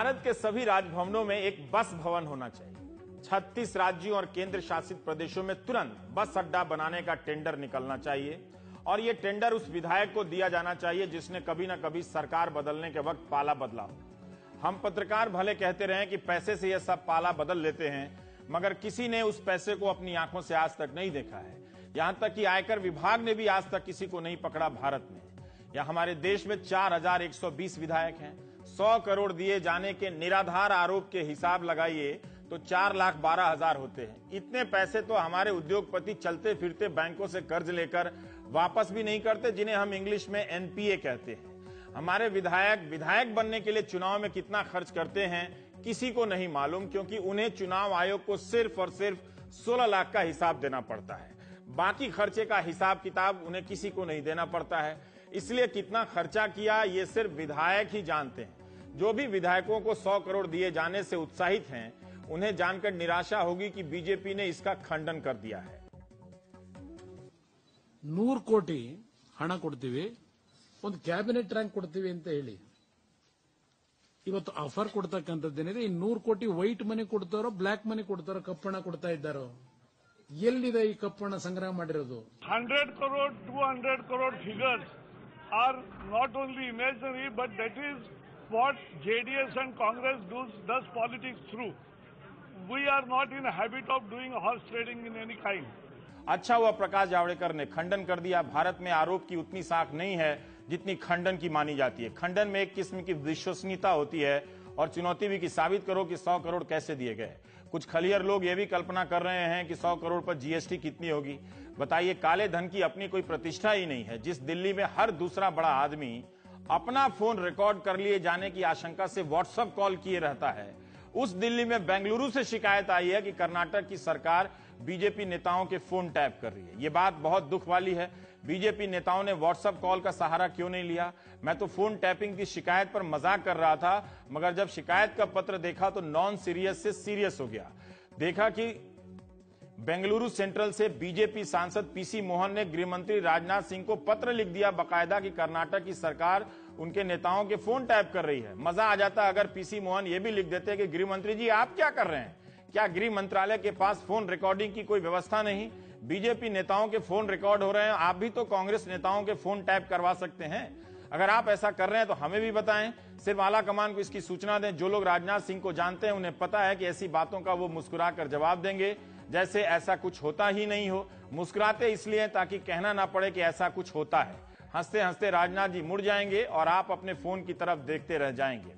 भारत के सभी राजभवनों में एक बस भवन होना चाहिए। 36 राज्यों और केंद्र शासित प्रदेशों में तुरंत बस अड्डा बनाने का टेंडर निकलना चाहिए और यह टेंडर उस विधायक को दिया जाना चाहिए जिसने कभी ना कभी सरकार बदलने के वक्त पाला बदला हो। हम पत्रकार भले कहते रहे कि पैसे से यह सब पाला बदल लेते हैं, मगर किसी ने उस पैसे को अपनी आँखों से आज तक नहीं देखा है। यहाँ तक कि आयकर विभाग ने भी आज तक किसी को नहीं पकड़ा भारत में। या हमारे देश में 4120 विधायक हैं। 100 करोड़ दिए जाने के निराधार आरोप के हिसाब लगाइए तो चार लाख बारह हज़ार होते हैं। इतने पैसे तो हमारे उद्योगपति चलते फिरते बैंकों से कर्ज लेकर वापस भी नहीं करते, जिन्हें हम इंग्लिश में एनपीए कहते हैं। हमारे विधायक विधायक बनने के लिए चुनाव में कितना खर्च करते हैं, किसी को नहीं मालूम, क्योंकि उन्हें चुनाव आयोग को सिर्फ़ और सिर्फ़ 16 लाख का हिसाब देना पड़ता है। बाकी खर्चे का हिसाब किताब उन्हें किसी को नहीं देना पड़ता है। इसलिए कितना खर्चा किया, ये सिर्फ़ विधायक ही जानते हैं। जो भी विधायकों को 100 करोड़ दिए जाने से उत्साहित हैं उन्हें जानकर निराशा होगी कि बीजेपी ने इसका खंडन कर दिया है ನೂರು ಕೋಟಿ ಹಣ ಕೊಡ್ತೀವಿ ಒಂದು ಕ್ಯಾಬಿನೆಟ್ ರ್ಯಾಂಕ್ ಕೊಡ್ತೀವಿ ಅಂತ ಹೇಳಿ ಇವತ್ತು ಆಫರ್ ಕೊಡ್ತಕ್ಕಂಥದ್ದೇನಿದೆ ಈ ನೂರು ಕೋಟಿ ವೈಟ್ ಮನಿ ಕೊಡ್ತಾರೋ ಬ್ಲಾಕ್ ಮನಿ ಕೊಡ್ತಾರೋ ಕಪ್ಪಣ ಕೊಡ್ತಾ ಇದ್ದಾರೋ ಎಲ್ಲಿದೆ ಈ ಕಪ್ಪಣ ಸಂಗ್ರಹ ಮಾಡಿರೋದು 100 crore, 200 crore figures are not only imaginary, but that is what JDS and Congress does, does politics through. We are not in a habit of doing horse trading in any kind. अच्छा हुआ प्रकाश जावड़ेकर ने खंडन कर दिया। भारत में आरोप की उतनी साख नहीं है जितनी खंडन की मानी जाती है। खंडन में एक किस्म की विश्वसनीयता होती है और चुनौती भी कि साबित करो कि 100 करोड़ कैसे दिए गए। कुछ खलियर लोग ये भी कल्पना कर रहे हैं कि 100 करोड़ पर जीएसटी कितनी होगी। बताइए काले धन की अपनी कोई प्रतिष्ठा ही नहीं है। जिस दिल्ली में हर दूसरा बड़ा आदमी अपना फ़ोन रिकॉर्ड कर लिए जाने की आशंका से व्हाट्सएप कॉल किए रहता है। उस दिल्ली में बेंगलुरु से शिकायत आई है कि कर्नाटक की सरकार बीजेपी नेताओं के फ़ोन टैप कर रही है। ये बात बहुत दुख वाली है। बीजेपी नेताओं ने व्हाट्सएप कॉल का सहारा क्यों नहीं लिया? मैं तो फ़ोन टैपिंग की शिकायत पर मज़ाक कर रहा था, मगर जब शिकायत का पत्र देखा तो नॉन सीरियस से सीरियस हो गया। देखा कि बेंगलुरु सेंट्रल से बीजेपी सांसद पीसी मोहन ने गृहमंत्री राजनाथ सिंह को पत्र लिख दिया, बकायदा कि कर्नाटक की सरकार उनके नेताओं के फ़ोन टैप कर रही है। मज़ा आ जाता अगर पीसी मोहन ये भी लिख देते कि, गृहमंत्री जी, आप क्या कर रहे हैं? क्या गृह मंत्रालय के पास फ़ोन रिकॉर्डिंग की कोई व्यवस्था नहीं? बीजेपी नेताओं के फ़ोन रिकॉर्ड हो रहे हैं, आप भी तो कांग्रेस नेताओं के फ़ोन टैप करवा सकते हैं। अगर आप ऐसा कर रहे हैं तो हमें भी बताएँ। सिर्फ़ आला कमान को इसकी सूचना दें। जो लोग राजनाथ सिंह को जानते हैं, उन्हें पता है कि ऐसी बातों का वो मुस्कुरा कर जवाब देंगे। जैसे ऐसा कुछ होता ही नहीं हो। मुस्कुराते इसलिए ताकि कहना ना पड़े कि ऐसा कुछ होता है। हँसते हँसते राजनाथ जी मुड़ जाएँगे और आप अपने फ़ोन की तरफ़ देखते रह जाएँगे।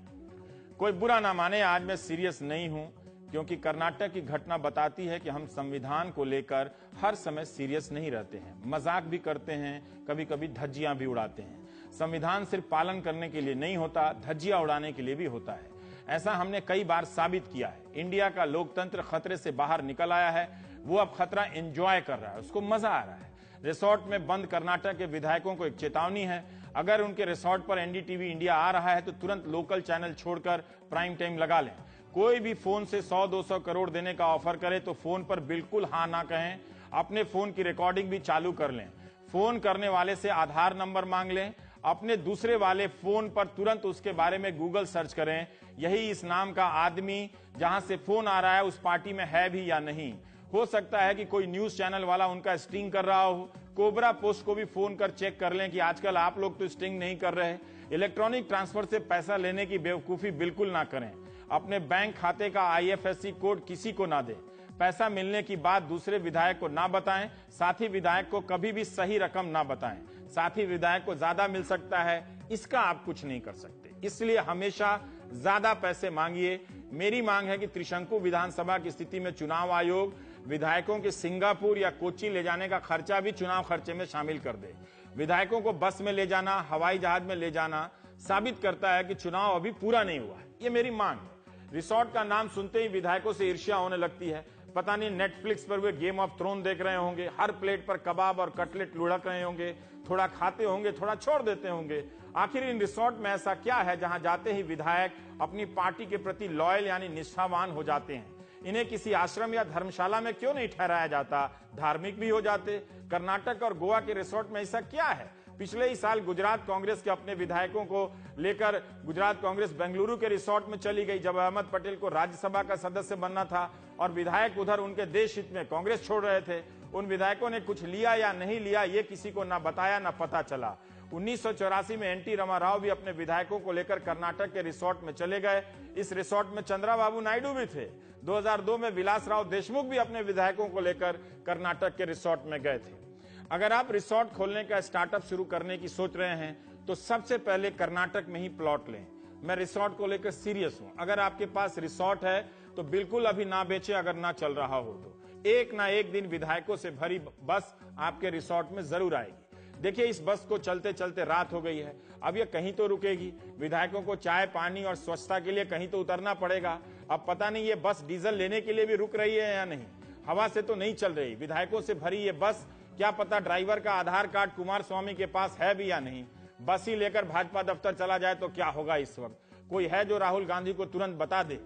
कोई बुरा ना माने, आज मैं सीरियस नहीं हूँ, क्योंकि कर्नाटक की घटना बताती है कि हम संविधान को लेकर हर समय सीरियस नहीं रहते हैं। मज़ाक भी करते हैं कभी कभी धज्जियाँ भी उड़ाते हैं। संविधान सिर्फ़ पालन करने के लिए नहीं होता, धज्जियाँ उड़ाने के लिए भी होता है। ऐसा हमने कई बार साबित किया है। इंडिया का लोकतंत्र खतरे से बाहर निकल आया है, वो अब खतरा एंजॉय कर रहा है, उसको मज़ा आ रहा है। रिसोर्ट में बंद कर्नाटक के विधायकों को एक चेतावनी है, अगर उनके रिसोर्ट पर एनडीटीवी इंडिया आ रहा है तो तुरंत लोकल चैनल छोड़कर प्राइम टाइम लगा लें। कोई भी फ़ोन से 100-200 करोड़ देने का ऑफ़र करे तो फ़ोन पर बिल्कुल हाँ ना कहें, अपने फ़ोन की रिकॉर्डिंग भी चालू कर लें। फ़ोन करने वाले से आधार नंबर मांग लें, अपने दूसरे वाले फ़ोन पर तुरंत उसके बारे में गूगल सर्च करें यही इस नाम का आदमी जहाँ से फ़ोन आ रहा है, उस पार्टी में है भी या नहीं। हो सकता है कि कोई न्यूज़ चैनल वाला उनका स्टिंग कर रहा हो। कोबरा पोस्ट को भी फ़ोन कर चेक कर लें कि आजकल आप लोग तो स्टिंग नहीं कर रहे। इलेक्ट्रॉनिक ट्रांसफ़र से पैसा लेने की बेवकूफ़ी बिल्कुल ना करें। अपने बैंक खाते का आईएफएससी कोड किसी को ना दें। पैसा मिलने की बात दूसरे विधायक को ना बताएँ, साथी विधायक को कभी भी सही रकम ना बताएँ। साथी विधायक को ज़्यादा मिल सकता है, इसका आप कुछ नहीं कर सकते। इसलिए हमेशा ज़्यादा पैसे मांगिए। मेरी मांग है कि त्रिशंकु विधानसभा की स्थिति में चुनाव आयोग विधायकों के सिंगापुर या कोची ले जाने का खर्चा भी चुनाव खर्चे में शामिल कर दे। विधायकों को बस में ले जाना, हवाई जहाज़ में ले जाना साबित करता है कि चुनाव अभी पूरा नहीं हुआ है। ये मेरी मांग है। रिसोर्ट का नाम सुनते ही विधायकों से ईर्ष्या होने लगती है। पता नहीं नेटफ्लिक्स पर वे गेम ऑफ़ थ्रोन देख रहे होंगे, हर प्लेट पर कबाब और कटलेट लुढ़क रहे होंगे, थोड़ा खाते होंगे, थोड़ा छोड़ देते होंगे। आखिर इन रिसोर्ट में ऐसा क्या है जहाँ जाते ही विधायक अपनी पार्टी के प्रति लॉयल यानी निष्ठावान हो जाते हैं? इन्हें किसी आश्रम या धर्मशाला में क्यों नहीं ठहराया जाता? धार्मिक भी हो जाते। कर्नाटक और गोवा के रिसोर्ट में ऐसा क्या है? पिछले ही साल गुजरात कांग्रेस के अपने विधायकों को लेकर गुजरात कांग्रेस बेंगलुरु के रिसोर्ट में चली गई, जब अहमद पटेल को राज्यसभा का सदस्य बनना था और विधायक उधर उनके देश हित में कांग्रेस छोड़ रहे थे। उन विधायकों ने कुछ लिया या नहीं लिया, ये किसी को ना बताया, ना पता चला। उन्नीस सौ चौरासी में एनटी रामाराव भी अपने विधायकों को लेकर कर्नाटक के रिसोर्ट में चले गए। इस रिसोर्ट में चंद्राबाबू नायडू भी थे। 2002 में विलास राव देशमुख भी अपने विधायकों को लेकर कर्नाटक के रिसोर्ट में गए थे। अगर आप रिसोर्ट खोलने का स्टार्टअप शुरू करने की सोच रहे हैं तो सबसे पहले कर्नाटक में ही प्लॉट लें। मैं रिसोर्ट को लेकर सीरियस हूँ। अगर आपके पास रिसोर्ट है तो बिल्कुल अभी ना बेचे, अगर ना चल रहा हो तो। एक ना एक दिन विधायकों से भरी बस आपके रिसोर्ट में ज़रूर आएगी। देखिए, इस बस को चलते चलते रात हो गई है। अब ये कहीं तो रुकेगी। विधायकों को चाय, पानी और स्वच्छता के लिए कहीं तो उतरना पड़ेगा। अब पता नहीं ये बस डीजल लेने के लिए भी रुक रही है या नहीं। हवा से तो नहीं चल रही। विधायकों से भरी ये बस, क्या पता ड्राइवर का आधार कार्ड कुमार स्वामी के पास है भी या नहीं। बस ही लेकर भाजपा दफ्तर चला जाए तो क्या होगा इस वक्त? कोई है जो राहुल गांधी को तुरंत बता दे?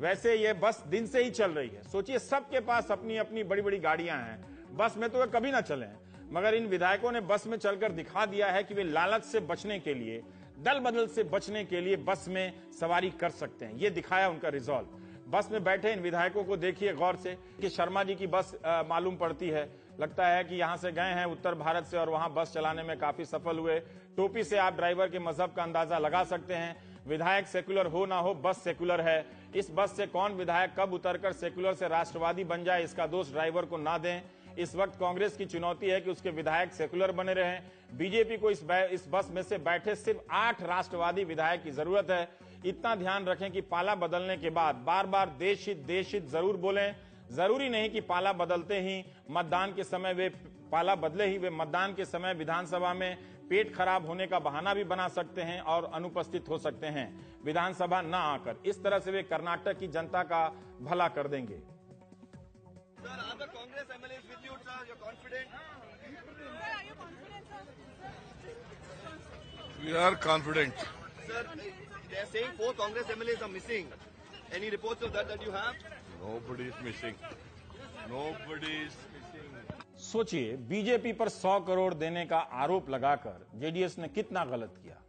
वैसे ये बस दिन से ही चल रही है। सोचिए, सबके पास अपनी अपनी बड़ी बड़ी गाड़ियाँ हैं। बस में तो वे कभी ना चले। मगर इन विधायकों ने बस में चलकर दिखा दिया है कि वे लालच से बचने के लिए दल बदल से बचने के लिए बस में सवारी कर सकते हैं। ये दिखाया उनका रिजॉल्व। बस में बैठे इन विधायकों को देखिए गौर से कि शर्मा जी की बस मालूम पड़ती है। लगता है कि यहाँ से गए हैं उत्तर भारत से और वहाँ बस चलाने में काफ़ी सफल हुए। टोपी से आप ड्राइवर के मज़हब का अंदाज़ा लगा सकते हैं। विधायक सेकुलर हो ना हो, बस सेकुलर है। इस बस से कौन विधायक कब उतरकर सेकुलर से राष्ट्रवादी बन जाए, इसका दोष ड्राइवर को ना दें। इस वक्त कांग्रेस की चुनौती है कि उसके विधायक सेकुलर बने रहे। बीजेपी को इस इस बस में से बैठे सिर्फ़ आठ राष्ट्रवादी विधायक की ज़रूरत है। इतना ध्यान रखें कि पाला बदलने के बाद बार बार देश हित देश हित ज़रूर बोलें। ज़रूरी नहीं कि पाला बदलते ही मतदान के समय वे पाला बदले ही, वे मतदान के समय विधानसभा में पेट खराब होने का बहाना भी बना सकते हैं और अनुपस्थित हो सकते हैं। विधानसभा न आकर। इस तरह से वे कर्नाटक की जनता का भला कर देंगे। Sir we are confident sir any reports of that missing nobody is सोचिए, बीजेपी पर 100 करोड़ देने का आरोप लगाकर जेडीएस ने कितना गलत किया।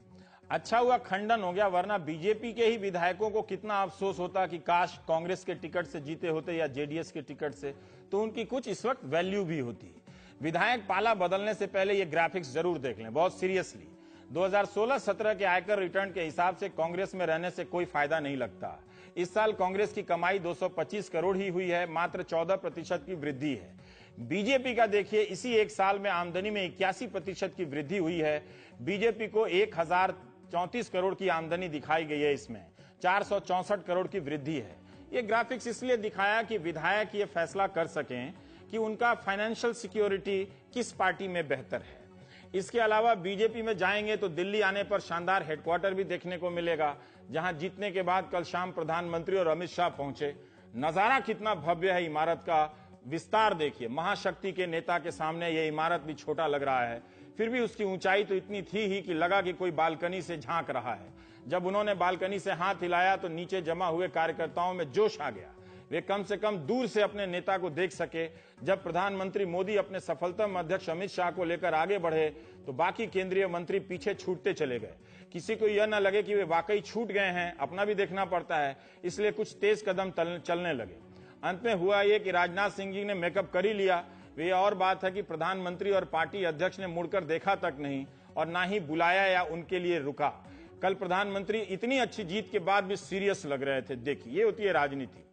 अच्छा हुआ खंडन हो गया, वरना बीजेपी के ही विधायकों को कितना अफसोस होता कि काश कांग्रेस के टिकट से जीते होते या जेडीएस के टिकट से तो उनकी कुछ इस वक्त वैल्यू भी होती। विधायक पाला बदलने से पहले ये ग्राफिक्स ज़रूर देख लें, बहुत सीरियसली। 2016-17 के आयकर रिटर्न के हिसाब से कांग्रेस में रहने से कोई फ़ायदा नहीं लगता। इस साल कांग्रेस की कमाई 225 करोड़ ही हुई है, मात्र 14 प्रतिशत की वृद्धि है। बीजेपी का देखिए, इसी एक साल में आमदनी में इक्यासी प्रतिशत की वृद्धि हुई है। बीजेपी को एक हज़ार चौंतीस करोड़ की आमदनी दिखाई गई है इसमें। चार सौ चौसठ करोड़ की वृद्धि है। ये ग्राफिक्स इसलिए दिखाया कि विधायक ये फैसला कर सकें कि उनका फाइनेंशियल सिक्योरिटी किस पार्टी में बेहतर है। इसके अलावा बीजेपी में जाएँगे तो दिल्ली आने पर शानदार हेडक्वार्टर भी देखने को मिलेगा, जहाँ जीतने के बाद कल शाम प्रधानमंत्री और अमित शाह पहुँचे। नज़ारा कितना भव्य है इमारत का, विस्तार देखिए। महाशक्ति के नेता के सामने यह इमारत भी छोटा लग रहा है। फिर भी उसकी ऊंचाई तो इतनी थी ही कि लगा कि कोई बालकनी से झाँक रहा है। जब उन्होंने बालकनी से हाथ हिलाया तो नीचे जमा हुए कार्यकर्ताओं में जोश आ गया। वे कम से कम दूर से अपने नेता को देख सके। जब प्रधानमंत्री मोदी अपने सफलतम अध्यक्ष अमित शाह को लेकर आगे बढ़े तो बाकी केंद्रीय मंत्री पीछे छूटते चले गए। किसी को यह न लगे कि वे वाकई छूट गए हैं, अपना भी देखना पड़ता है, इसलिए कुछ तेज कदम चलने लगे। अंत में हुआ ये कि राजनाथ सिंह जी ने मेकअप कर ही लिया। वे और बात है कि प्रधानमंत्री और पार्टी अध्यक्ष ने मुड़कर देखा तक नहीं, और ना ही बुलाया या उनके लिए रुका। कल प्रधानमंत्री इतनी अच्छी जीत के बाद भी सीरियस लग रहे थे। देखिए, ये होती है राजनीति।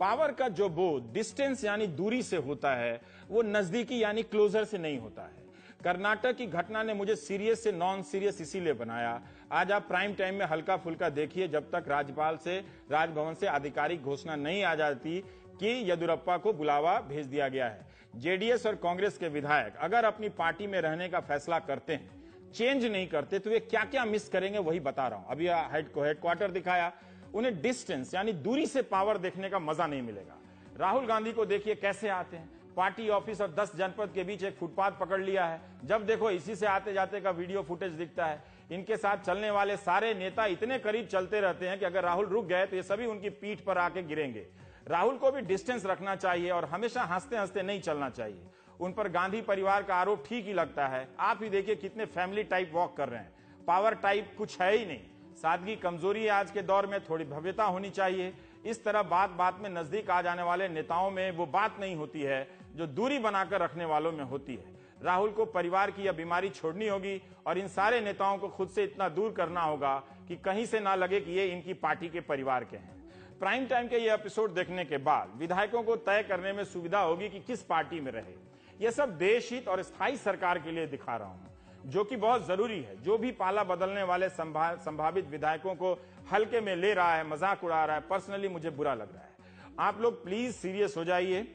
पावर का जो बोध डिस्टेंस यानी दूरी से होता है, वो नजदीकी यानी क्लोजर से नहीं होता है। कर्नाटक की घटना ने मुझे सीरियस से नॉन सीरियस इसीलिए बनाया। आज आप प्राइम टाइम में हल्का फुल्का देखिए, जब तक राज्यपाल से, राजभवन से आधिकारिक घोषणा नहीं आ जाती कि येदुरप्पा को बुलावा भेज दिया गया है। जेडीएस और कांग्रेस के विधायक अगर अपनी पार्टी में रहने का फैसला करते हैं चेंज नहीं करते तो वे क्या क्या मिस करेंगे वही बता रहा हूँ। अभी हेडक्वार्टर दिखाया। उन्हें डिस्टेंस यानी दूरी से पावर देखने का मज़ा नहीं मिलेगा। राहुल गांधी को देखिए कैसे आते हैं। पार्टी ऑफ़िस और दस जनपद के बीच एक फुटपाथ पकड़ लिया है। जब देखो इसी से आते जाते का वीडियो फुटेज दिखता है। इनके साथ चलने वाले सारे नेता इतने करीब चलते रहते हैं कि अगर राहुल रुक गए तो ये सभी उनकी पीठ पर आके गिरेंगे। राहुल को भी डिस्टेंस रखना चाहिए और हमेशा हँसते हँसते नहीं चलना चाहिए। उन पर गांधी परिवार का आरोप ठीक ही लगता है। आप ही देखिए कितने फैमिली टाइप वॉक कर रहे हैं। पावर टाइप कुछ है ही नहीं। सादगी कमज़ोरी है आज के दौर में, थोड़ी भव्यता होनी चाहिए। इस तरह बात बात में नज़दीक आ जाने वाले नेताओं में वो बात नहीं होती है, जो दूरी बनाकर रखने वालों में होती है। राहुल को परिवार की यह बीमारी छोड़नी होगी और इन सारे नेताओं को खुद से इतना दूर करना होगा कि कहीं से ना लगे कि ये इनकी पार्टी के परिवार के हैं। प्राइम टाइम के ये एपिसोड देखने के बाद विधायकों को तय करने में सुविधा होगी कि किस पार्टी में रहे। यह सब देश हित और स्थायी सरकार के लिए दिखा रहा हूँ। जो कि बहुत ज़रूरी है। जो भी पाला बदलने वाले संभा, संभावित विधायकों को हल्के में ले रहा है मज़ाक उड़ा रहा है पर्सनली मुझे बुरा लग रहा है। आप लोग प्लीज़ सीरियस हो जाइए।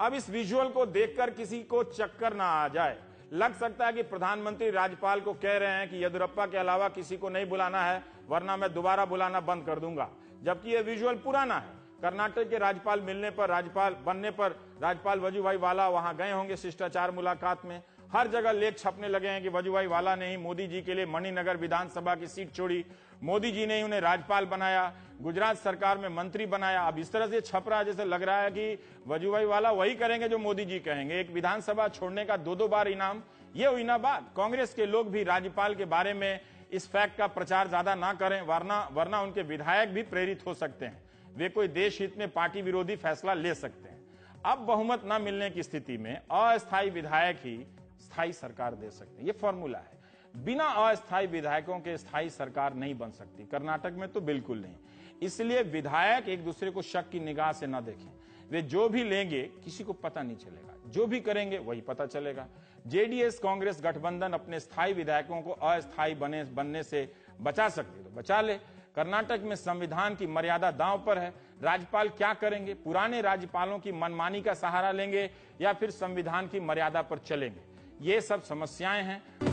अब इस विजुअल को देखकर किसी को चक्कर ना आ जाए। लग सकता है कि प्रधानमंत्री राज्यपाल को कह रहे हैं कि येदुरप्पा के अलावा किसी को नहीं बुलाना है वरना मैं दोबारा बुलाना बंद कर दूँगा। जबकि यह विजुअल पुराना है। कर्नाटक के राज्यपाल मिलने पर राज्यपाल बनने पर राज्यपाल वजूभाई वाला वहाँ गए होंगे शिष्टाचार मुलाकात में। हर जगह लेख छपने लगे हैं कि वजूभाई वाला ने ही मोदी जी के लिए मणिनगर विधानसभा की सीट छोड़ी। मोदी जी ने ही उन्हें राज्यपाल बनाया, गुजरात सरकार में मंत्री बनाया। अब इस तरह से छप रहा है, जैसे लग रहा है कि वजूभाई वाला वही करेंगे जो मोदी जी कहेंगे। एक विधानसभा छोड़ने का दो दो बार इनाम, ये हुई ना बात। कांग्रेस के लोग भी राज्यपाल के बारे में इस फैक्ट का प्रचार ज़्यादा ना करें, वरना वरना उनके विधायक भी प्रेरित हो सकते हैं। वे कोई देश हित में पार्टी विरोधी फैसला ले सकते हैं। अब बहुमत न मिलने की स्थिति में अस्थायी विधायक ही स्थायी सरकार दे सकते हैं। ये फॉर्मूला है। बिना अस्थायी विधायकों के स्थायी सरकार नहीं बन सकती। कर्नाटक में तो बिल्कुल नहीं। इसलिए विधायक एक दूसरे को शक की निगाह से न देखें। वे जो भी लेंगे, किसी को पता नहीं चलेगा। जो भी करेंगे, वही पता चलेगा। जेडीएस, कांग्रेस गठबंधन अपने स्थायी विधायकों को अस्थायी बने, बनने से बचा सकती तो बचा ले। कर्नाटक में संविधान की मर्यादा दांव पर है। राज्यपाल क्या करेंगे? पुराने राज्यपालों की मनमानी का सहारा लेंगे या फिर संविधान की मर्यादा पर चलेंगे? ये सब समस्याएँ हैं।